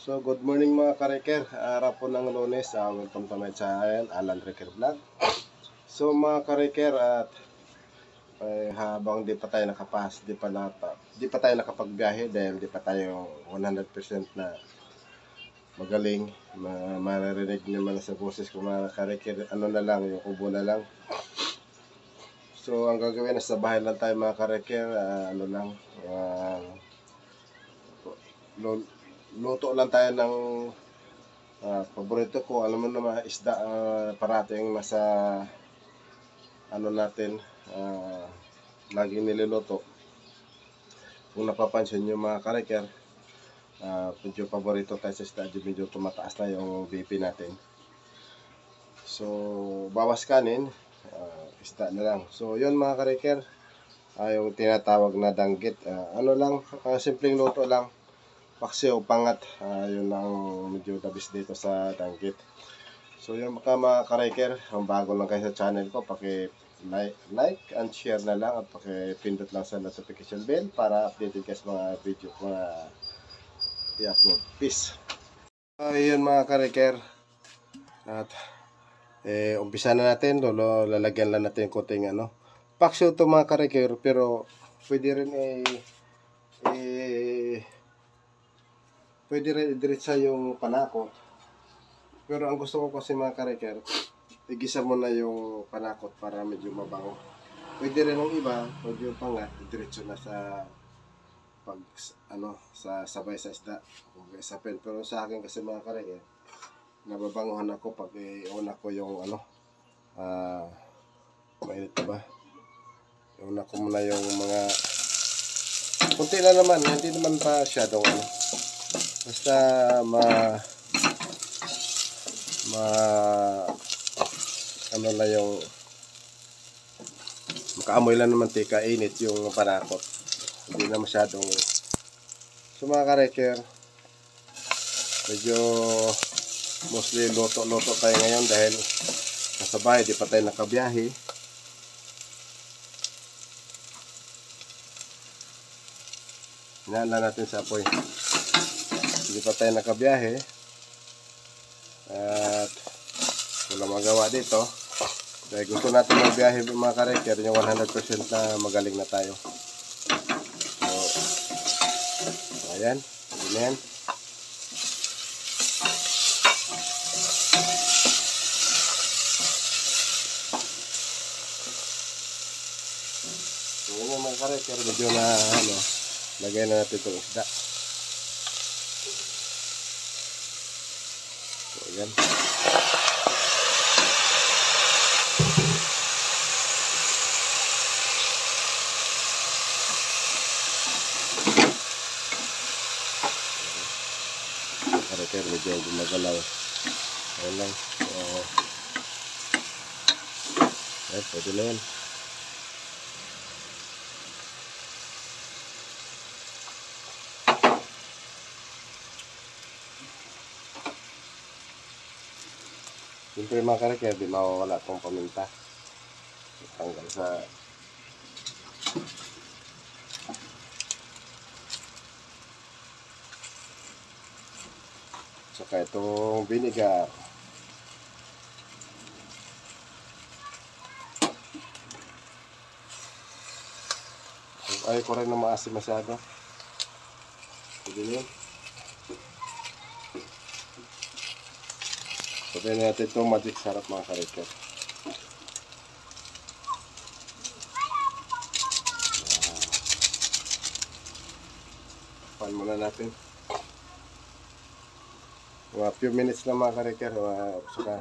So, good morning mga kareker. Araw po ng lunes. Uh, welcome to my channel, Alan Reker Vlog. So, mga kareker, at eh, habang di pa tayo nakapas, di pa, na, di pa tayo nakapagbiyahe dahil di pa tayo 100% na magaling. Ma maririnig naman sa boses ko mga kareker. Ano na lang, yung ubo na lang. So, ang gagawin, nasa bahay lang tayo mga kareker. ah, ano lang, ah, lo- luto lang tayo ng ah, paborito ko. Alam mo naman, isda ah, parating nasa ano natin, ah, laging niluluto. Kung napapansin nyo mga kareker, ah, medyo paborito tayo sa isda, medyo tumataas na yung BP natin. So, bawas kanin, ah, isda na lang. So, yun mga kareker, ah, yung tinatawag na danggit. Ah, ano lang, ah, simpleng luto lang paksi o pangat. Ah, yun ang medyo dabis dito sa danggit. So yun mga kareker, ang bago lang kayo sa channel ko, paki like, like and share na lang at paki pindot lang sa notification bell para updated kayo sa mga video ko na i-upload. Peace! So yun mga kareker, at eh, umpisa na natin, lolo, lalagyan lang natin konting ano. Paksyo to mga kareker, pero pwede rin eh, eh pwede rin diretsa yung panakot. Pero ang gusto ko kasi mga kareker, igisa mo na yung panakot para medyo mabango. Pwede rin ang iba, medyo pangat, diretso na sa pag ano sa sabay sa isda o sa pen. Pero sa akin kasi mga kareker, nababanguhan ako pag iuna ko yung ano ah mainit pa ba? Iuna ko muna yung mga kunti na naman, hindi naman pa masyadong ano Basta ma ma ano na yung makaamoy lang ng mantika, init yung panakot. Hindi na masyadong so mga kareker medyo mostly loto-loto tayo ngayon dahil nasa bahay, di pa tayo nakabiyahe. Hinala natin sa apoy hindi pa tayo nakabiyahe. At wala magawa dito. Dahil gusto natin magbiyahe mga kareker yung 100% na magaling na tayo. So ayan. Yun na yan. So mga kareker medyo na ano lagay na natin itong isda So, ayan. Karakter, medyo gumagalaw. Ayan lang. So, ayan, pwede na yan. Siyempre mga karakter, di mawawala itong paminta. Tanggal sa... Saka itong vinegar. Ayaw ko rin na maasim masyado. Pwede na yun. Sabihin natin itong magic sarap mga kareker. Pan muna natin. Mga few minutes lang mga. Mga, saka,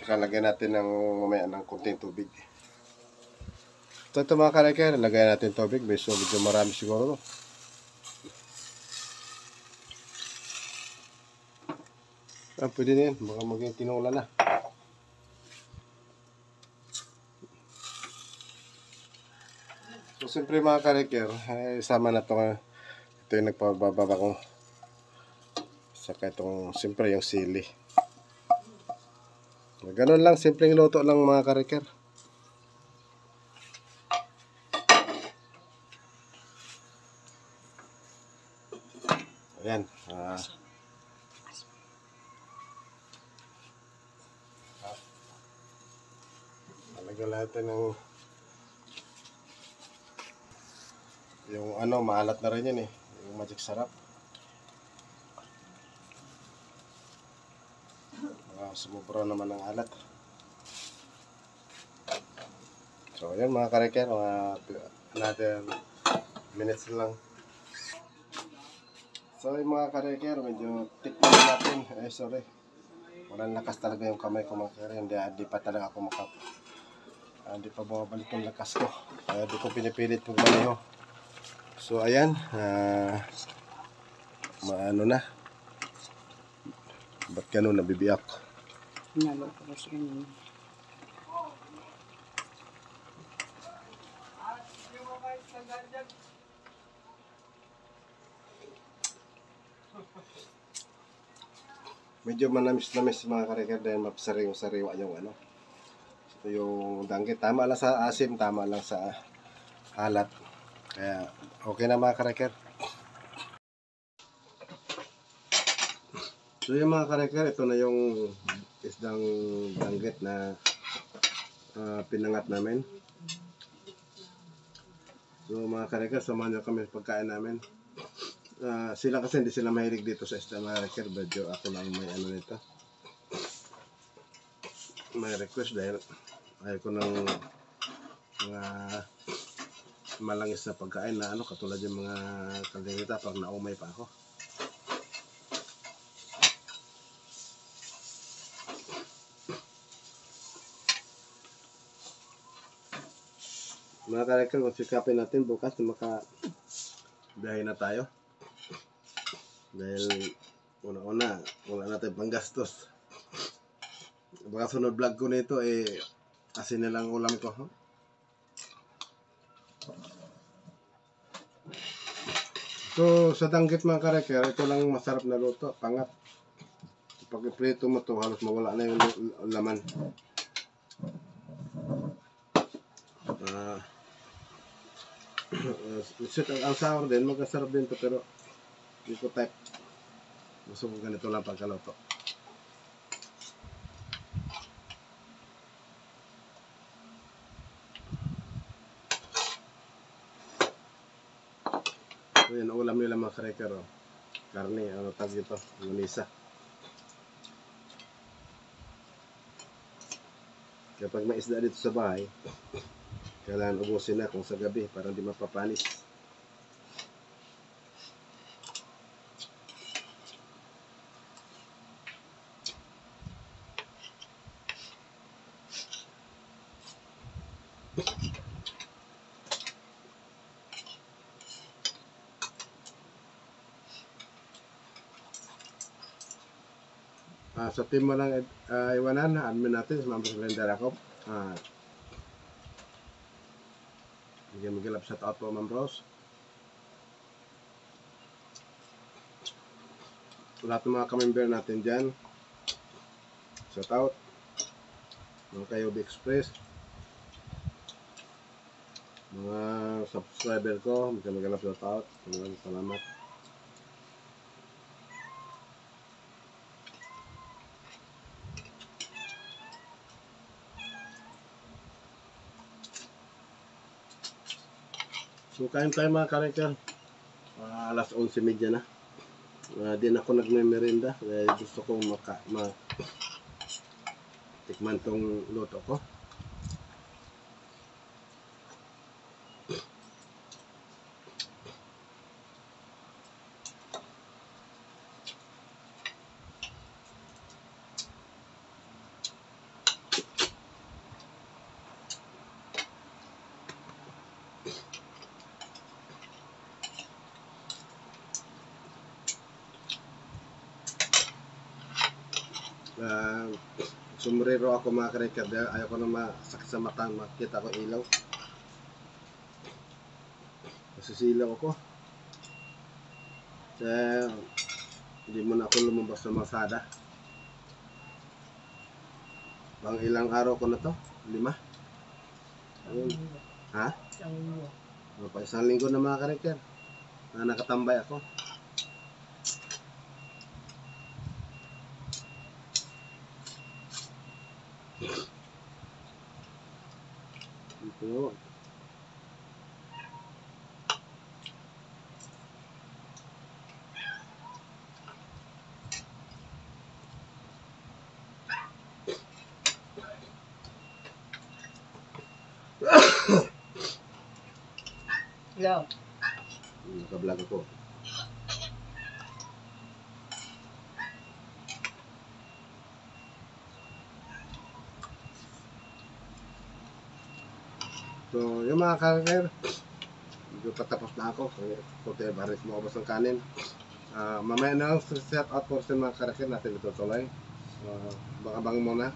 saka lagyan natin ng mamaya ng kunting tubig. Ito, ito mga kareker, lagyan natin tubig. Medyo, medyo marami siguro. Ah, pwede na yan. Baka maging tinula na. So, siyempre mga kareker, eh, sama na ito. Ito yung nagpababa ko. Saka itong, siyempre yung sili. Ganun lang, simpleng luto lang mga kareker. Ayan. ah. Natin ng yung ano, maalat na rin yun eh. Yung magic sarap. Ah, sumubra naman ng alat. So, ayan mga kareker, mga another minutes lang. So, yung mga kareker, medyo tikman natin. Eh, sorry. Walang lakas talaga yung kamay ko mga kareker. Hindi, hindi pa talaga ako maka... ah, Hindi pa bumabalik yung lakas ko. Kaya di ko pinipilit yung maneho. So, ayan. Ah, maano na. Ba't ganun nabibiyak? Nalo ko kasi yun. Medyo manamis-namis mga kareker dahil mapasariw-sariwa yung ano. Ito yung danggit. Tama lang sa asim, tama lang sa halat. Kaya okay na mga kareker. So yung mga kareker, ito na yung isdang danggit na ah, pinangat namin. So mga kareker, samahan nyo kami pagkain namin. Ah, sila kasi hindi sila mahilig dito sa isda mga kareker. Medyo ako lang may ano nito. May request dahil ayaw ko ng mga malangis na pagkain na ano katulad yung mga kaldereta pag naumay pa ako. Mga karekal, magsikapin natin bukas na maka biyahe na tayo. Dahil una-una, wala natin panggastos. Baka sunod vlog ko nito eh asin na lang ulam ko. Huh? So, sa danggit mga karekal, ito lang masarap na luto, pangat. Pag iprito mo to, halos mawala na yung laman. Ah, uh, sweet ang, ang sour din, magkasarap din to pero hindi ko type. Gusto ko ganito lang pagkaluto. So yun, ang ulam nila mga karekar. Oh. Karne, ano tag ito, lunisa. Kapag may isda dito sa bahay, kailangan ubusin na kung sa gabi para hindi mapapanis. Ah, sa team mo lang uh, iwanan, admin natin, si Ma'am Rosalenda ako. Ah, Bigyan magilap sa taot po, Ma'am Rose. Lahat ng mga kamember natin dyan. Shout out. Mga Kayobi Express. Mga subscriber ko, bigyan magilap sa taot. Maraming salamat. So kain tayo mga karekar. Ah, alas 11.30 na. Ah, di na ako nagme-merenda. Dahil gusto kong maka, ma tikman tong luto ko. Uh, sumrero ako mga karekar. Dahil ayaw ko na masakit sa mata. Makita ko ilaw. Masisilaw ako. Kaya hindi mo na ako lumabas sa masada. Pang ilang araw ko na to? Lima? Ayun. Ha? Ano pa isang linggo na mga karekar. Na nakatambay ako. Hello. Naka-vlog ako. So, yung mga karakter, medyo patapos na ako. Kunti baris mo ng kanin. Ah, mamaya na lang set out ko sa mga karakter natin itutuloy. Uh, baka bang muna.